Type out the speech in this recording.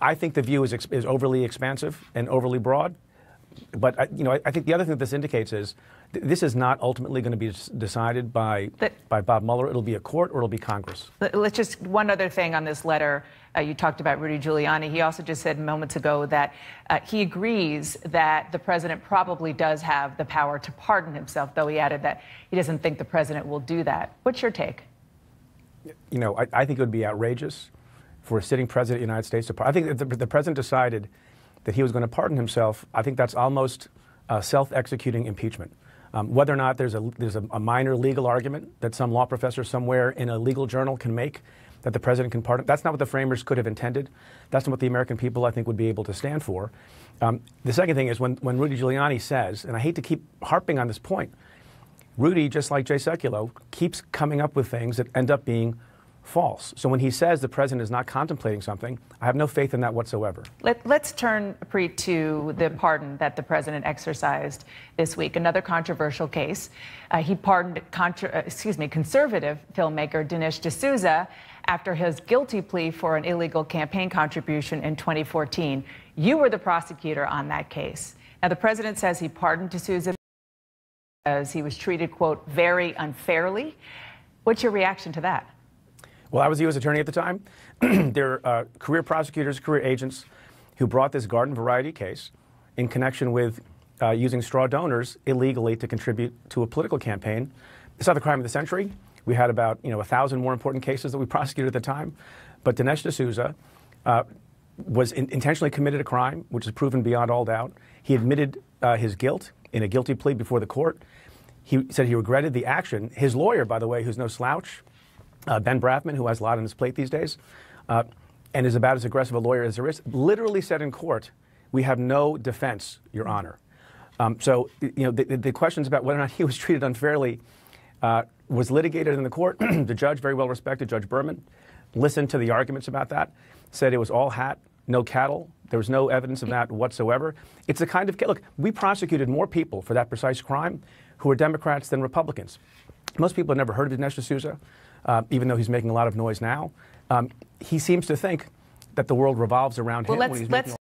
I think the view is, is overly expansive and overly broad. But I, you know, I, I think the other thing that this indicates is th- this is not ultimately going to be decided by That- by Bob Mueller. It'll be a court or it'll be Congress. Let- Let's just, one other thing on this letter. Uh, you talked about Rudy Giuliani. He also just said moments ago that uh, he agrees that the president probably does have the power to pardon himself, though he added that he doesn't think the president will do that. What's your take? You know, I, I think it would be outrageous for a sitting president of the United States to. par- I think the, the president decided that he was going to pardon himself. I think that's almost uh, self-executing impeachment. Um, whether or not there's a there's a, a minor legal argument that some law professor somewhere in a legal journal can make that the president can pardon. That's not what the framers could have intended. That's not what the American people, I think, would be able to stand for. Um, the second thing is when, when Rudy Giuliani says, and I hate to keep harping on this point, Rudy, just like Jay Sekulow, keeps coming up with things that end up being false. So when he says the president is not contemplating something, I have no faith in that whatsoever. Let, us turn, Preet, to the pardon that the president exercised this week. Another controversial case. Uh, he pardoned, contra, uh, excuse me, conservative filmmaker Dinesh D'Souza after his guilty plea for an illegal campaign contribution in 2014. You were the prosecutor on that case. Now, the president says he pardoned D'Souza because he was treated, quote, very unfairly. What's your reaction to that? Well, I was the U.S. attorney at the time. there are uh, career prosecutors, career agents who brought this garden variety case in connection with uh, using straw donors illegally to contribute to a political campaign. It's not the crime of the century. We had about you know a thousand more important cases that we prosecuted at the time, but Dinesh D'Souza uh, was in- intentionally committed a crime, which is proven beyond all doubt. He admitted uh, his guilt in a guilty plea before the court. He said he regretted the action. His lawyer, by the way, who's no slouch, uh, Ben Brafman, who has a lot on his plate these days, uh, and is about as aggressive a lawyer as there is, literally said in court, "We have no defense, Your Honor." Um, so, you know, the, the questions about whether or not he was treated unfairly uh, was litigated in the court. the judge, very well respected, Judge Berman, listened to the arguments about that, said it was all hat, no cattle. There was no evidence of that whatsoever. It's a kind of look. We prosecuted more people for that precise crime who were Democrats than Republicans. Most people have never heard of Dinesh D'Souza, uh, even though he's making a lot of noise now. Um, he seems to think that the world revolves around Well, him let's, when he's let's making